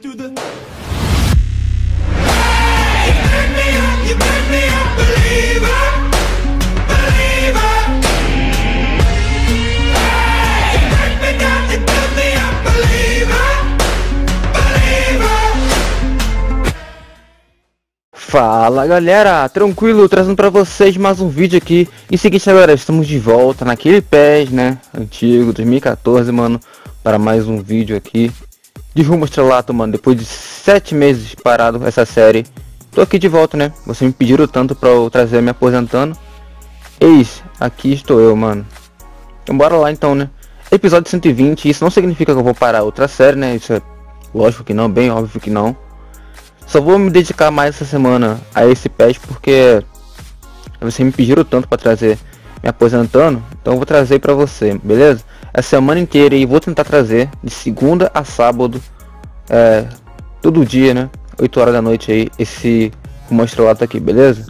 the. Fala galera, tranquilo, trazendo pra vocês mais um vídeo aqui. E seguinte galera, estamos de volta naquele PES, né, antigo, 2014 mano. Para mais um vídeo aqui De rumo estrelato mano, depois de 7 meses parado essa série. Tô aqui de volta né, vocês me pediram tanto pra eu trazer me aposentando. Eis, aqui estou eu mano. Então bora lá então né? Episódio 120, isso não significa que eu vou parar outra série né, isso é lógico que não, bem óbvio que não. Só vou me dedicar mais essa semana a esse patch porque vocês me pediram tanto para trazer me aposentando, então eu vou trazer para você, beleza? A semana inteira e vou tentar trazer de segunda a sábado, é, todo dia, né? 8 horas da noite aí, esse monstro lá tá aqui, beleza?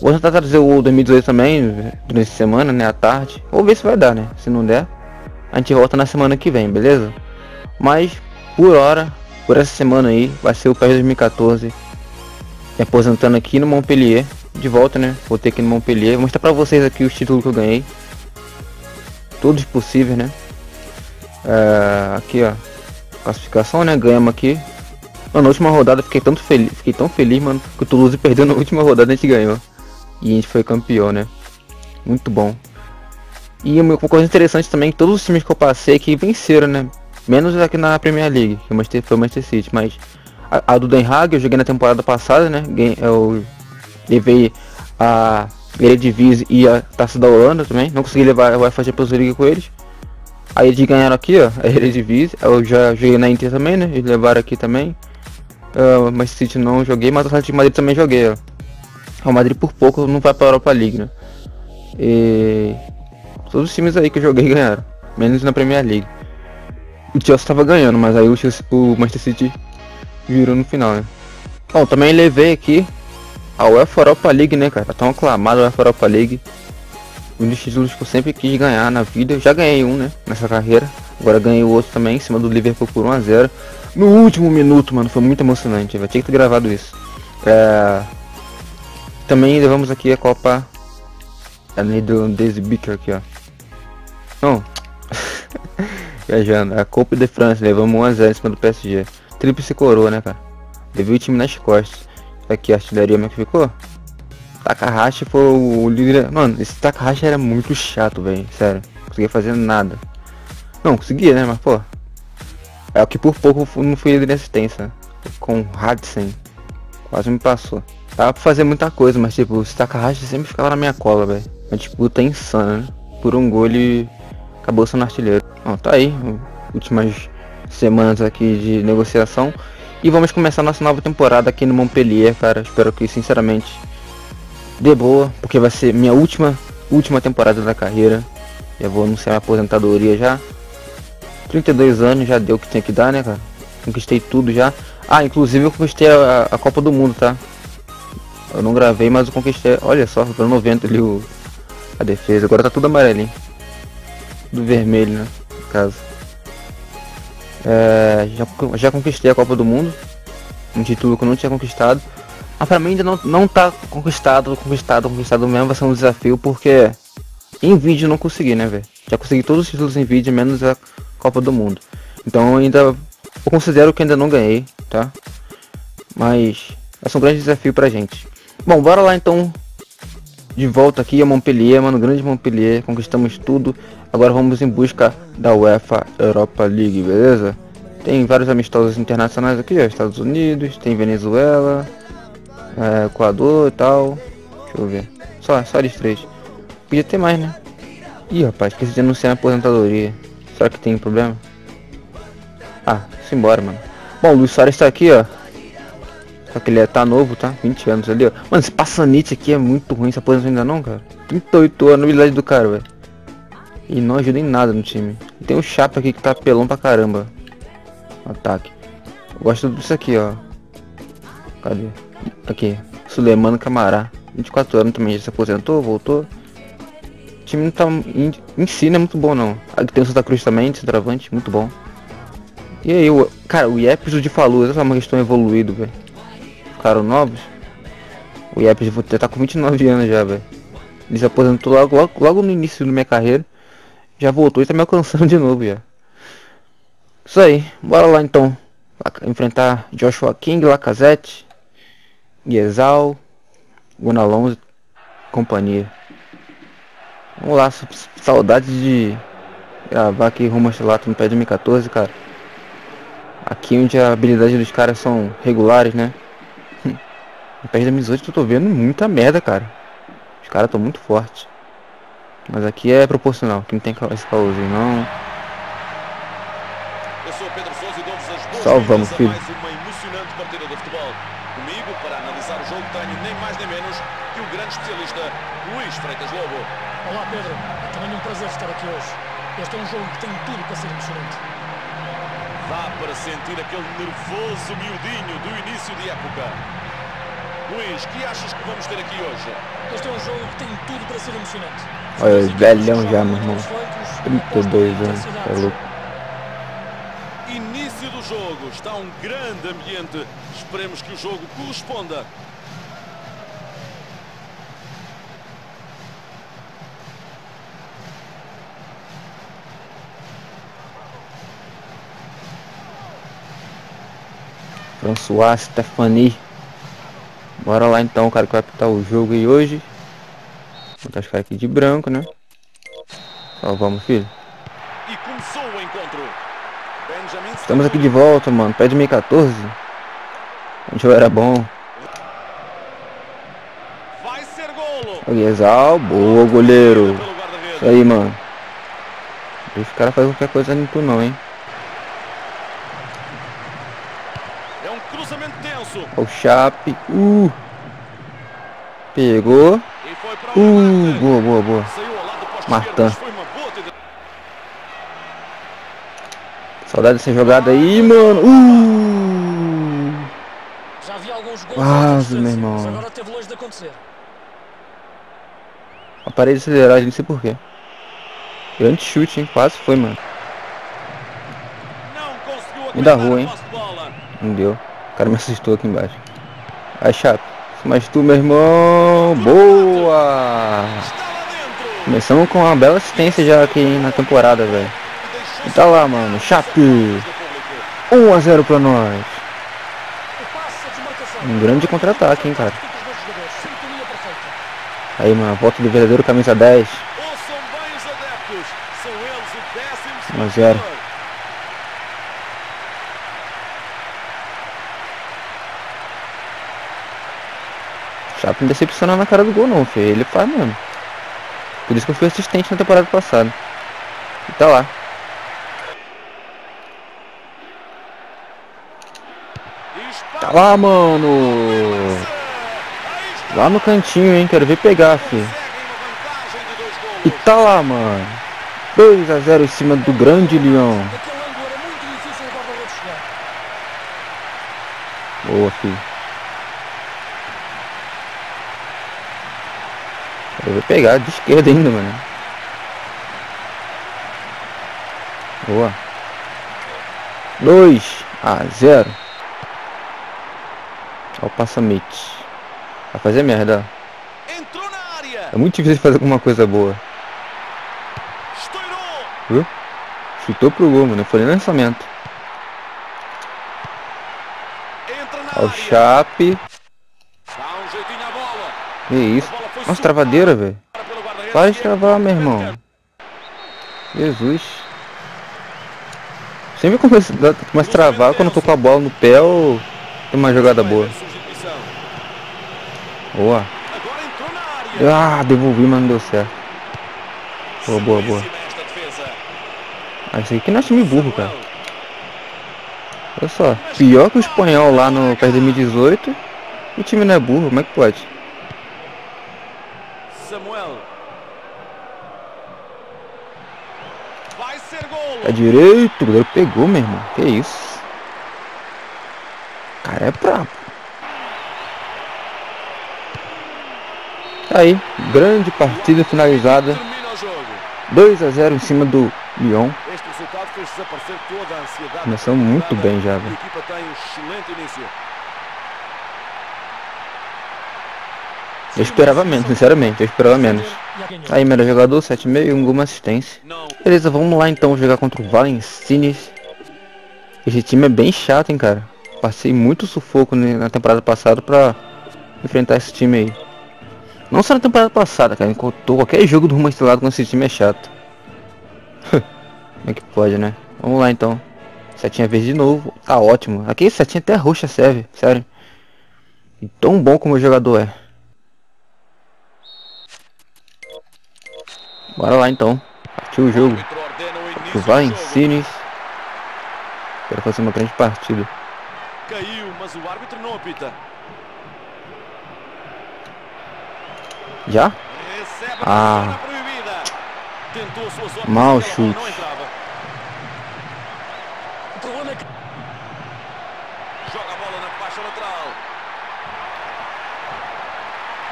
Vou tentar trazer o 2018 também, durante a semana, né? À tarde. Vou ver se vai dar, né? Se não der, a gente volta na semana que vem, beleza? Mas, por hora, por essa semana aí, vai ser o PES 2014. Me aposentando aqui no Montpellier. De volta, né? Vou ter aqui no Montpellier. Vou mostrar pra vocês aqui os títulos que eu ganhei. Todos possíveis, né? É, aqui, ó. Classificação, né? Ganhamos aqui. Mano, na última rodada fiquei tanto feliz, fiquei tão feliz, mano, que o Toulouse perdeu na última rodada a gente ganhou. E a gente foi campeão, né? Muito bom. E uma coisa interessante também, todos os times que eu passei aqui venceram, né? Menos aqui na Premier League, que o Manchester, foi o Manchester City, mas a, a do Den Haag eu joguei na temporada passada, né? Eu levei a Eredivisie e a Taça da Holanda também, não consegui levar a UEFA Champions League com eles. Aí eles ganharam aqui, ó, a Eredivisie, eu já joguei na Inter também, né? Eles levaram aqui também. Uh, Manchester City não joguei, mas o Atlético de Madrid também joguei, ó. O Madrid por pouco não vai para a Europa League, né? E todos os times aí que eu joguei ganharam, menos na Premier League. O Chelsea tava ganhando, mas aí o, Chelsea- o Manchester City virou no final, né? Bom, também levei aqui a UEFA Europa League, né, cara? Tão aclamado a UEFA Europa League. Um dos títulos que eu sempre quis ganhar na vida. Eu já ganhei um, né, nessa carreira. Agora ganhei o outro também, em cima do Liverpool por 1x0. No último minuto, mano, foi muito emocionante. Eu tinha que ter gravado isso. É... Também levamos aqui a Copa... A Daisy Beaker aqui, ó. Não, Viajando. A Copa de France, levamos 1x0 em cima do PSG. Tríplice coroa, né, cara? Levei o time nas costas. Aqui a artilharia como é que ficou? Takahashi foi o líder. Mano, esse Takahashi era muito chato, velho. Sério. Não conseguia fazer nada. Não, conseguia, né? Mas, pô. É o que por pouco não fui líder de assistência. Com Hudson. Quase me passou. Tava pra fazer muita coisa, mas tipo, esse Takahashi sempre ficava na minha cola, velho. A disputa é insana, né? Por um gol ele acabou sendo artilheiro. Ó, tá aí. Últimas semanas aqui de negociação. E vamos começar nossa nova temporada aqui no Montpellier, cara. Espero que sinceramente dê boa, porque vai ser minha última, última temporada da carreira. Já vou anunciar minha aposentadoria já. 32 anos, já deu o que tinha que dar, né, cara? Conquistei tudo já. Ah, inclusive eu conquistei a, a Copa do Mundo, tá? Eu não gravei, mas eu conquistei. Olha só, foi 90 ali o, a defesa. Agora tá tudo amarelinho. Do vermelho, né? No caso. É, já, já conquistei a Copa do Mundo. Um título que eu não tinha conquistado. Mas pra mim ainda não, não tá conquistado, conquistado, conquistado mesmo. Vai ser um desafio porque em vídeo eu não consegui, né, velho? Já consegui todos os títulos em vídeo, menos a Copa do Mundo. Então ainda eu considero que ainda não ganhei, tá? Mas vai ser um grande desafio pra gente. Bom, bora lá então. De volta aqui a Montpellier, mano, grande Montpellier, conquistamos tudo. Agora vamos em busca da UEFA Europa League, beleza? Tem vários amistosos internacionais aqui, ó, Estados Unidos, tem Venezuela, é, Equador e tal. Deixa eu ver. Só, só eles três. Podia ter mais, né? Ih, rapaz, esqueci de anunciar a aposentadoria. Será que tem problema? Ah, simbora, mano. Bom, o Luiz Soares tá aqui, ó. Que ele é, tá novo, tá? 20 anos ali, ó. Mano, esse passanite aqui é muito ruim, se aposentou ainda não, cara. 38 anos, habilidade do cara, velho. E não ajuda em nada no time. E tem um Chapa aqui que tá pelão pra caramba. Ataque. Eu gosto disso aqui, ó. Cadê? Aqui. Sulemano Camará. 24 anos também já se aposentou, voltou. O time não tá. Em, em si não é muito bom não. Aqui tem o Santa Cruz também, de centroavante, muito bom. E aí, o, cara, o Yeps e o de Faluza, sabe que estão evoluídos, velho. Ficaram novos. O Yeps já tá com 29 anos já, velho. Ele se aposentou logo, logo, logo no início da minha carreira. Já voltou e tá me alcançando de novo já. Isso aí, bora lá então. Enfrentar Joshua King, Lacazette, Guezal, Gunalon e companhia. Vamos lá, saudades de gravar aqui rumo estrelato no pé de 2014, cara. Aqui onde a habilidade dos caras são regulares, né? No pé de 2018 eu tô vendo muita merda, cara. Os caras estão muito fortes. Mas aqui é proporcional, que não tem esse caôzinho não. Eu sou Pedro Sousa e dou-vos as boas Salvamos, filho. mais uma emocionante partida de futebol. Comigo, para analisar o jogo, tenho nem mais nem menos que o grande especialista Luís Freitas Lobo. Olá Pedro, é também um prazer estar aqui hoje. Este é um jogo que tem tudo para ser emocionante. Dá para sentir aquele nervoso miudinho do início de época. Luís, que achas que vamos ter aqui hoje? Este é um jogo que tem tudo para ser emocionante. Olha, velhão já, meu irmão. pelos flancos, 32 apostam em anos, é louco. Início do jogo, está um grande ambiente. Esperemos que o jogo corresponda. François Stephanie. Bora lá então, cara, que vai apitar o jogo aí hoje. Vou botar os caras aqui de branco, né? Salvamos, filho. E começou o encontro. Benjamin Estamos aqui de volta, mano. Pé de 2014. Onde eu era bom. Vai ser golo. O Guezal, boa, goleiro. Isso aí, mano. Deixa os caras fazerem qualquer coisa nem tu não, hein. É um Ó o Chape. Uh. Pegou. Uh, boa, boa, boa. Tentativa. Saudade dessa jogada aí, mano. Uh. Quase, meu irmão. agora esteve longe de acontecer. A parede não sei porquê. Grande chute, hein? Quase foi, mano. Me dá rua, hein? Não deu cara me assustou aqui embaixo. É Aí, Chape. Mas tu, meu irmão. Boa! Começamos com uma bela assistência já aqui na temporada, velho. E tá lá, mano. Chape. 1 a 0 pra nós. Um grande contra-ataque, hein, cara. Aí, mano. Volta do verdadeiro camisa 10. 1 a 0. Segundo. Chape não decepciona na cara do gol, não, filho. Ele faz mesmo. Por isso que eu fui assistente na temporada passada. E tá lá. Tá lá, mano. Lá no cantinho, hein? Quero ver pegar, filho. E tá lá, mano. 2 a 0 em cima do grande Leão. Daquele ângulo era muito difícil o guarda-redes chegar. Boa, filho. Quero ver pegar de esquerda ainda, mano. Boa. 2 a 0. Olha o passamete. Vai fazer merda. ó. Entrou na área. É muito difícil fazer alguma coisa boa. Estourou. Viu? Chutou pro gol, mano. Não foi lançamento. Olha o. Chape. Dá um jeitinho à bola. Que isso? Nossa, travadeira, velho. Para de travar, meu irmão. Jesus. Sempre começa, a travar quando eu tô com a bola no pé ou tem uma jogada boa. Boa. Ah, devolvi, mas não deu certo. Boa, boa, boa. Ah, isso aqui não é time burro, cara. Olha só. Pior que o espanhol lá no PES 2018. O time não é burro, como é que pode? Samuel. Vai ser golo. É direito, o goleiro pegou, meu irmão. Que isso? Cara, é brabo. Tá aí, grande partida finalizada. Termina o jogo. 2 a 0 em cima do Lyon. Este resultado fez desaparecer toda a ansiedade. Começamos muito temporada. bem já, A velho. equipa tem um excelente início. Eu esperava menos, sinceramente, eu esperava menos. Aí, melhor jogador, 7,5 um gol, uma assistência. Beleza, vamos lá então jogar contra o Valenciennes. Esse time é bem chato, hein, cara. Passei muito sufoco na temporada passada pra enfrentar esse time aí. Não só na temporada passada, cara. Enquanto qualquer jogo do rumo estelado com esse time é chato. Como é que pode, né? Vamos lá então. Setinha verde de novo. Tá ótimo. Aqui setinha até roxa serve, sério. E tão bom como o jogador é. Bora lá então. Partiu o jogo. o. Valenciennes. Quero fazer uma grande partida. Caiu, mas o árbitro não apita. Já? Ah. bola chute. É que Joga a bola na faixa lateral.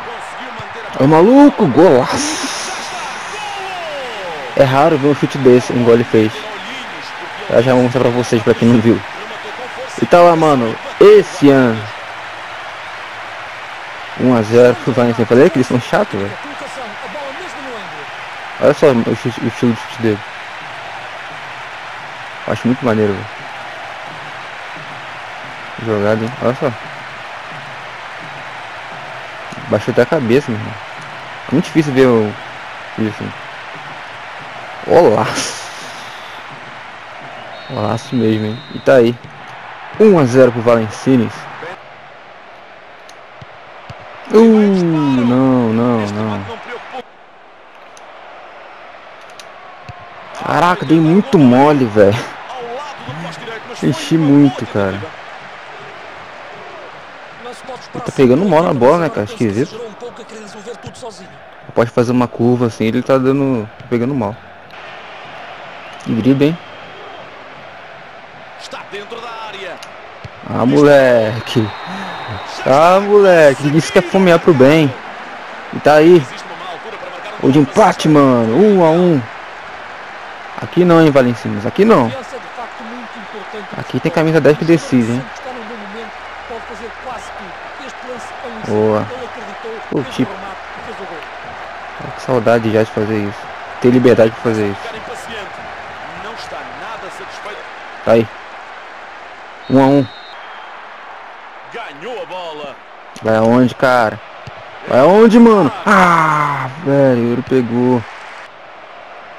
Conseguiu manter a Ô maluco, golaço! Já está. Golo! É raro ver um chute desse, igual ele fez. Eu já vou mostrar pra vocês, pra quem não viu. E tá lá, mano. Esse ano. 1x0 pro Valenciennes. Falei que eles são chatos, velho. Olha só o, chute- o estilo de chute dele. Acho muito maneiro, velho. Jogada, hein? Olha só. Baixou até a cabeça. É muito difícil ver o... isso. Olaço. Olaço mesmo, hein? E tá aí. 1x0 pro Valenciennes. Uh, não, não, não. Caraca, dei muito mole, velho. Enchi muito, cara. Tá pegando mal na bola, né, cara? Esquisito. a. Pode fazer uma curva assim, ele tá dando. tá pegando mal. Que drible, hein? Está dentro da área. Ah, moleque. Ah, moleque. Disse que é fomear pro bem. E tá aí. O de empate, mano. Um a um. Aqui não, hein, Valenciennes. Aqui não. É de Aqui tem camisa 10 que decide, hein? que é Boa. O tipo. e com saudade já de fazer isso. Ter liberdade pra fazer isso. Está nada satisfeito. Tá aí. Um a um. Ganhou a bola. Vai aonde, cara? Vai aonde, mano? Ah, velho, ele pegou.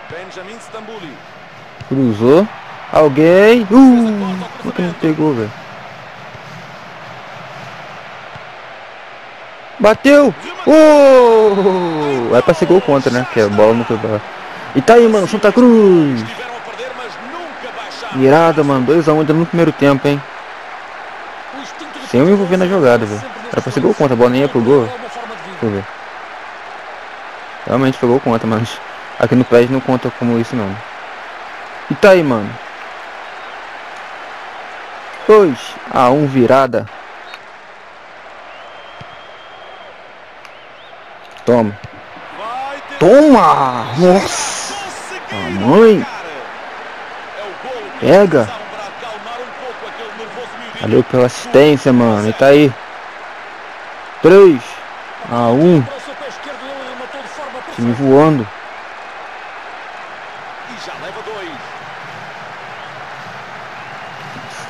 Benjamin Stambuli. Cruzou. Alguém. Uh, como que não pegou, velho? Bateu! Oh! Vai pra ser gol contra, né? Que a bola não foi pra... E tá aí, mano, Santa Cruz! Estiveram a perder, mas Virada, mano, 2x1 ainda no primeiro tempo, hein? Sem eu me envolver na jogada, velho. Era pra ser gol contra, a bola nem ia pro gol. Deixa eu ver. Realmente foi gol contra, mas aqui no PES não conta como isso não. E tá aí, mano. 2 a 1 virada. Toma. Toma! Nossa! Ah, mãe. marcar. É o golo que Pega. precisavam para acalmar um pouco aquele nervoso miudinho. Valeu pela assistência, mano. E tá aí. 3 a 1 Para o seu pé esquerdo, ele rematou de forma Time voando.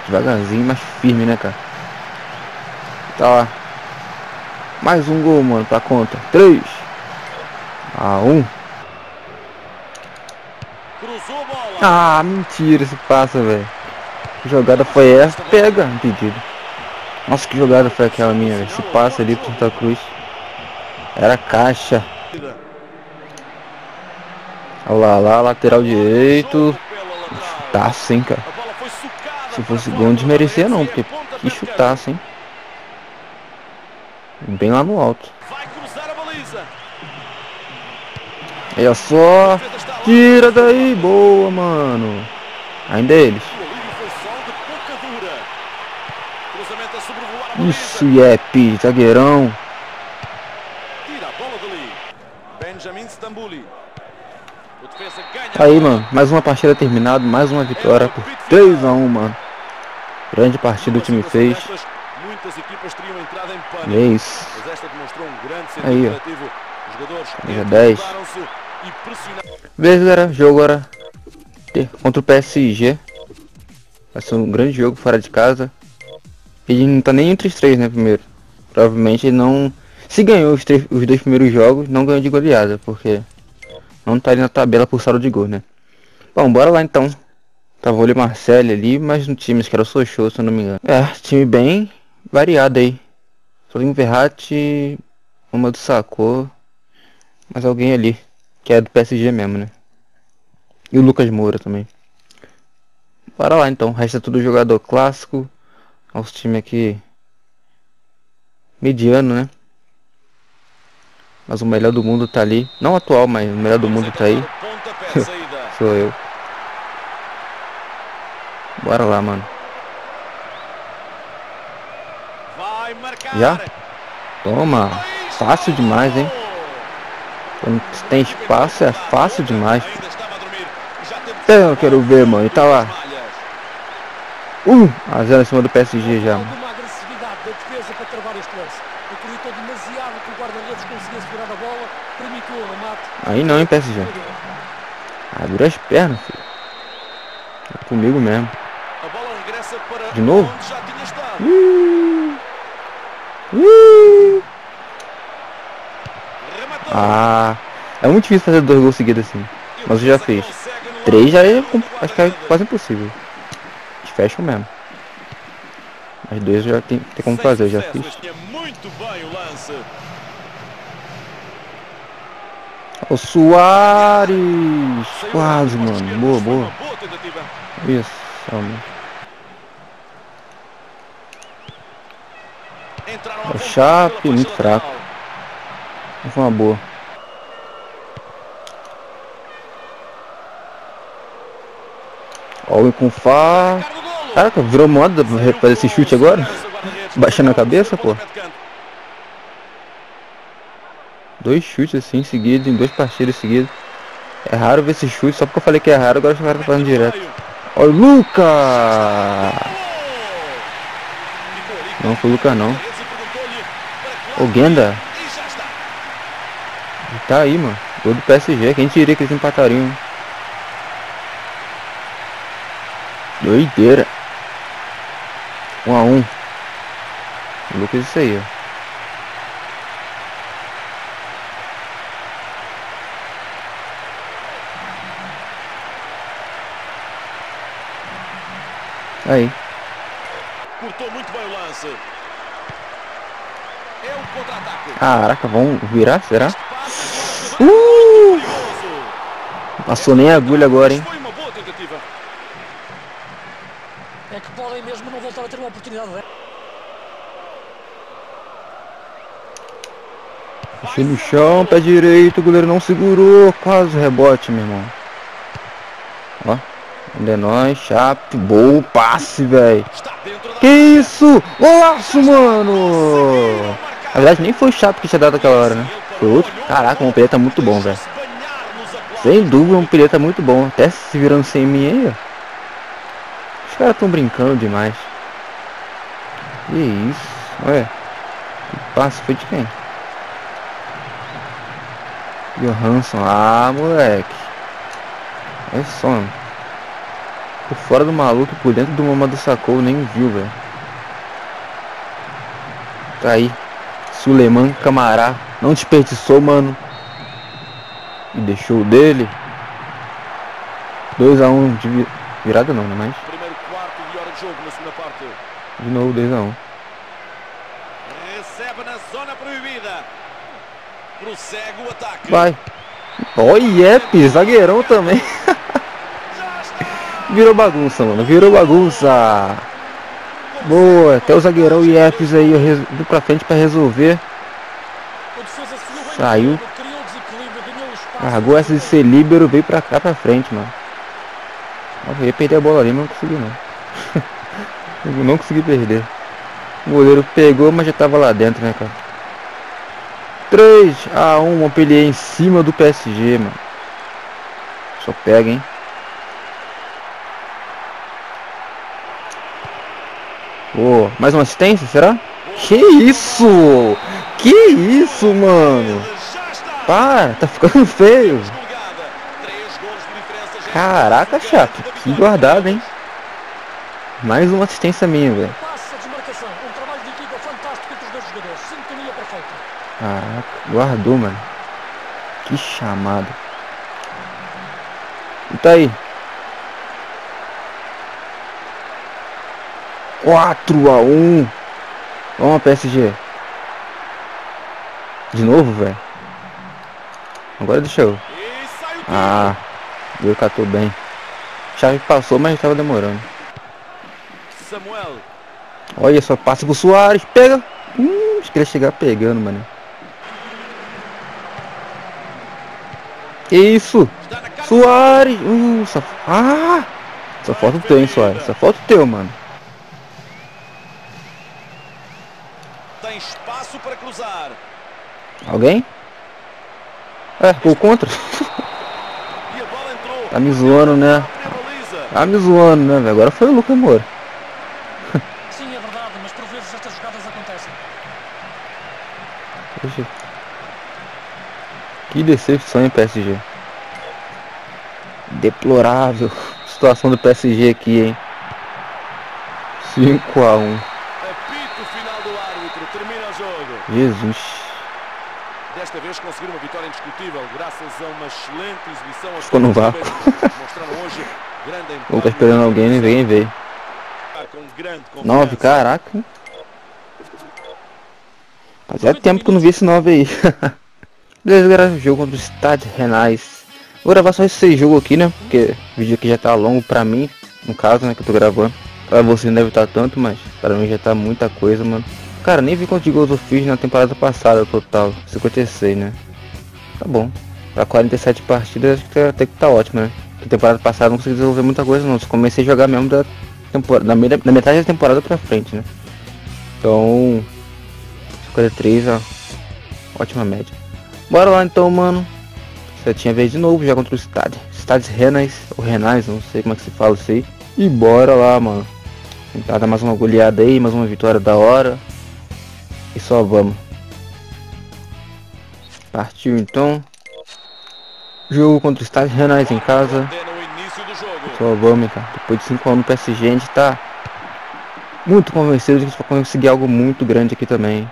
Devagarzinho, mas firme, né, cara? Tá lá. Mais um gol, mano, pra conta. 3 a 1 Cruzou a bola. Ah, mentira esse passa, velho. Que jogada foi essa? Pega, impedido. Nossa, que jogada foi aquela minha, velho. Esse passe ali pro Santa Cruz. Era caixa. Olha lá, lá, lateral direito. Chutaço, hein, cara. Se fosse gol, não desmerecia não, porque que chutaço, hein. Bem lá no alto. Olha só. Tira daí, boa, mano. Ainda é eles. Baliza. Isso, Yep, zagueirão. Tira a bola dali. Benjamin Stambuli. O defesa ganha Tá aí, mano. Mais uma partida terminada, mais uma vitória por 3x1, mano. Grande partida o time fez. Muitas equipas teriam entrado em pânico. E é isso. Aí, ó. Camisa 10. E pressionaram. Beleza, galera. Jogo agora contra o PSG. Vai ser um grande jogo fora de casa. Ele não tá nem entre os três, né, primeiro. Provavelmente ele não... Se ganhou os, três, os dois primeiros jogos, não ganhou de goleada, porque não tá ali na tabela por saldo de gol, né. Bom, bora lá então. Tava o Marcelo ali, mas no time que era o Sochô, se eu não me engano. É, time bem variado aí. Só o Verratti, uma do Sacou, mas alguém ali, que é do PSG mesmo, né. E o Lucas Moura também. Bora lá então, resta tudo jogador clássico. Nosso time aqui mediano, né? Mas o melhor do mundo tá ali. Não atual, mas o melhor do mundo tá aí. Sou eu. Bora lá, mano. Já? Toma. Fácil demais, hein? Quando tem espaço é fácil demais. Eu quero ver, mano. E tá lá. malhas. 1 a 0 em cima do PSG já, mano. Aí não, hein, PSG. Abre as pernas, filho. É comigo mesmo. De novo? Ih. Ih. Ah, é muito difícil fazer dois gols seguidos assim. Mas eu já fiz. Três já é, acho que é quase impossível. Eles fecham mesmo. Mas dois já tem, tem como fazer, eu já fiz. bem o Soares! Quase, mano. Boa, boa. Isso, mano. À O Chape, muito fraco. Não foi uma boa. Ó, o com Fá. Caraca, virou moda fazer esse chute agora? Baixando a cabeça, pô. Dois chutes assim seguidos, em duas partidas seguidas. É raro ver esse chute, só porque eu falei que é raro, agora os caras tá fazendo direto. Olha o Luca! Não foi o Luca não. O Genda. E tá aí, mano. Gol do PSG, quem diria que eles empatariam. Doideira. 1 a 1 O Lucas isso aí, ó. Aí. Cortou muito bem o lance. É o contra-ataque. Caraca, vamos virar? Será? Uh! Passou nem a agulha agora, hein? Foi uma boa tentativa. É que podem mesmo não voltar a ter uma oportunidade. né? Achei no chão, pé direito, o goleiro não segurou. Quase o rebote, meu irmão. Ó. Ainda é nóis, chape, bom passe, velho. Que isso? Golaço, mano! Na verdade, nem foi o Chape que tinha dado aquela hora, né? Outro. Caraca, Montpellier tá muito bom, velho. Sem dúvida, Montpellier tá muito bom. Até se virando sem mim aí, ó. Os caras brincando demais. Que isso? Olha. Que passe foi de quem? Johansson. Ah, moleque. Olha só. Por fora do maluco, por dentro do Mamadou sacou, nem viu, velho. Tá aí. Suleiman Camará. Não desperdiçou, mano. E deixou o dele. 2x1 de vi- virada não, né? Mas Primeiro quarto de hora de jogo na segunda parte. de novo 2x1. Recebe na zona proibida. Prossegue o ataque. Vai. Ó, Iep, zagueirão também. Virou bagunça, mano. Virou bagunça. Boa, até o zagueirão Iepes aí eu vim pra frente pra resolver. O defesa seguiu bem Saiu. Carregou essa de ser líbero, veio pra cá pra frente, mano. Eu ia perder a bola ali, mas não consegui não. não consegui perder. O goleiro pegou, mas já tava lá dentro, né, cara? 3 a 1 Montpellier em cima do PSG, mano. Só pega, hein? Pô, mais uma assistência, será? Que isso? Que isso, mano? Para, tá ficando feio. Caraca, chato. Que guardado, hein? Mais uma assistência minha, velho. Caraca, guardou, mano. Que chamada. E tá aí. 4 a 1 Vamos PSG. De novo, velho. Agora deixa eu. Ah, eu catou bem. Chave passou, mas tava demorando. Samuel. Olha só, passa pro Soares, pega. Hum, acho que ele ia chegar pegando, mano. Que isso? Soares! Uh, só... Ah! Só falta o teu, hein, Soares? Só falta o teu, mano. Tem espaço para cruzar. Alguém? É, gol contra. Tá me zoando, né? Tá me zoando, né, velho? Agora foi o Lucas Moura. Sim, é verdade, mas por vezes estas jogadas acontecem. Poxa. Que decepção, hein, PSG. Deplorável situação do PSG aqui, hein. 5 a 1 Apito final do árbitro. Termina o jogo. Jesus. Desta vez conseguiram uma vitória indiscutível graças a uma excelente exibição. Ficou no vácuo. Mostraram hoje grande Ou empenho. tá esperando alguém, ninguém veio. Com grande 9, confiança. caraca. Fazia tempo que eu não vi esse 9 aí. Beleza, galera, jogo contra o Stade Renais. Vou gravar só esse jogo aqui, né? Porque o vídeo aqui já tá longo pra mim, no caso, né, que eu tô gravando. Pra você não deve estar tanto, mas pra mim já tá muita coisa, mano. Cara, nem vi quantos gols eu fiz na temporada passada total. 56, né? Tá bom. Pra 47 partidas, acho que até que tá ótimo, né? Que temporada passada não consegui desenvolver muita coisa, não. Só comecei a jogar mesmo da temporada, meia- na metade da temporada pra frente, né? Então, 53, ó. Ótima média. Bora lá então, mano. Setinha vez de novo, já contra o Stade. Stades Renais, ou Renais, não sei como é que se fala isso aí. E bora lá, mano. Tentar dar mais uma goleada aí, mais uma vitória da hora. E só vamos. Partiu então. Jogo contra o Stade Renais em casa. O. Só vamos, cara. Depois de 5 anos no PSG, a gente tá muito convencido de que a gente vai conseguir algo muito grande aqui também.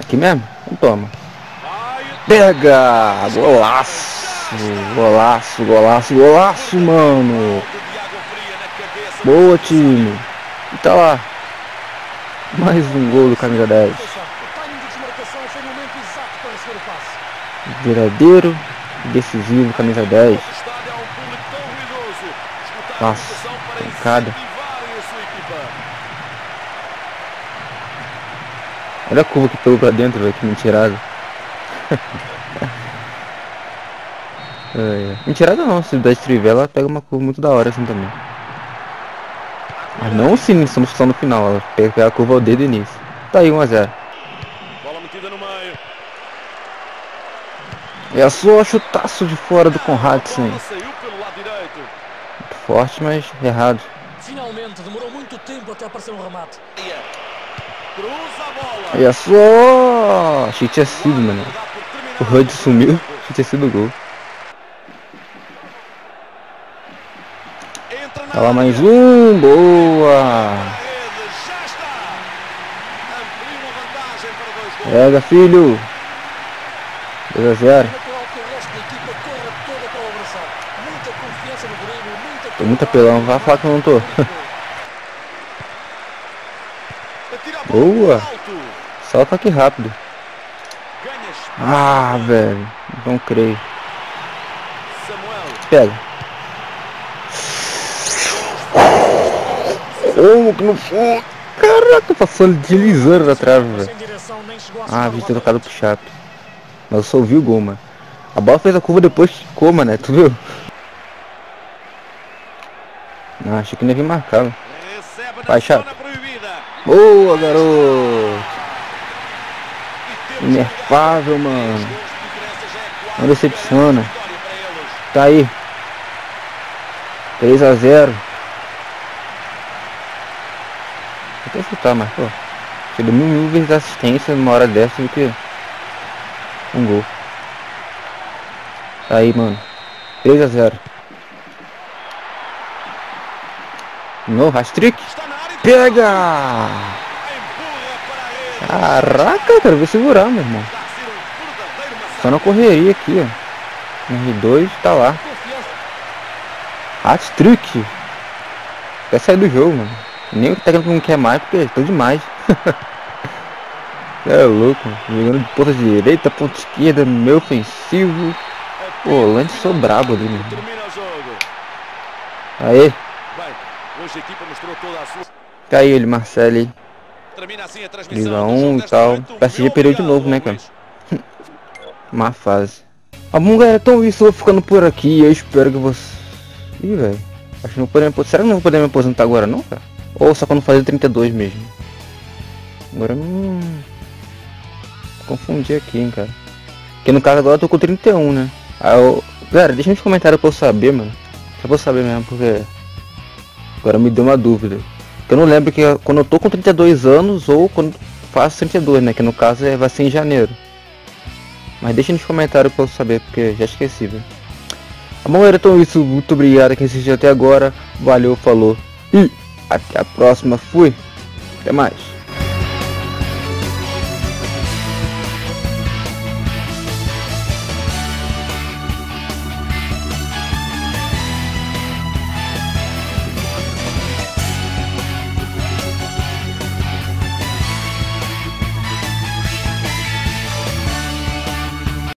Aqui mesmo? Então toma. O Pega! Golaço! Golaço, golaço, golaço, mano! Boa, time! E tá lá. Mais um gol do camisa 10. Atenção, o timing de desmarcação foi o momento exato para receber o passe. Verdadeiro decisivo, camisa 10. O estádio é um público tão ruidoso. Escutar a Nossa, gritação para pancada. Olha a curva que pegou pra dentro, velho, que mentirada. é, é. Mentirada não, se der trivela, ela pega uma curva muito da hora assim também. Mas não assim, estamos só no final, ela pega a curva ao dedo início. Tá aí 1x0. Bola metida no meio. É só chutaço de fora do Conradsen. Lado direito. Muito forte, mas errado. Finalmente, demorou muito tempo até aparecer um remate. Cruza a bola. Olha só! Achei que tinha sido, mano. O HUD sumiu, achei que tinha sido gol. Entra na Tá lá área. mais um, boa! A rede já está. Amplia uma vantagem para dois gols. Pega, filho! 2x0. Natural que o resto da equipa corra toda para o abraçar. Muita confiança no drible, muita Tô muito apelão, vai falar que eu não tô. A Boa. Só ataque rápido. Ah, velho. Não creio. Pega. Como que não foi? Caraca, passou deslizando na trave, velho. Ah, vi ter tocado pro Chape. Mas eu só ouvi o gol, mano. A bola fez a curva depois que ficou, mano. Tu viu? Ah, achei que nem ia marcar. velho. Vai, Chape. proibida. Boa, garoto! Inefável, mano. é Não decepciona. Tá aí. 3 a 0 Vou até chutar, mas pô. Tira mil, mil vezes assistência numa hora dessa do que um gol. Tá aí, mano. 3 a 0 No, área. Pega! Caraca, quero ver segurar, meu irmão. Só na correria aqui, ó. R2 tá lá. Hat-trick. Quer sair do jogo, mano. Nem o técnico não quer mais, porque tô demais. é louco. Jogando de ponta direita, ponta esquerda, meu ofensivo. Pô, Lante sou brabo ali, mano. O. Aê, sua. tá aí ele, Marcelo. Termina a transmissão. Liga do 1 jogo e tal. O PSG perdeu de novo, né, cara? Má fase. Ah, bom, galera, então isso, eu vou ficando por aqui. Eu espero que você. Ih, velho. Acho que não vou poder me aposentar. Será que não vou poder me aposentar agora, não, cara? Ou só quando fazer 32 mesmo? Agora não. Confundi aqui, hein, cara. Porque no caso agora eu tô com 31, né? Aí eu. Galera, deixa nos comentários pra eu saber, mano. Só pra eu saber mesmo, porque. Agora me deu uma dúvida. Eu não lembro que quando eu tô com 32 anos ou quando faço 32, né? Que no caso é, vai ser em janeiro. Mas deixa nos comentários pra eu saber, porque já esqueci, velho. Tá bom, galera, então é isso. Muito obrigado quem assistiu até agora. Valeu, falou. E até a próxima. Fui. Até mais.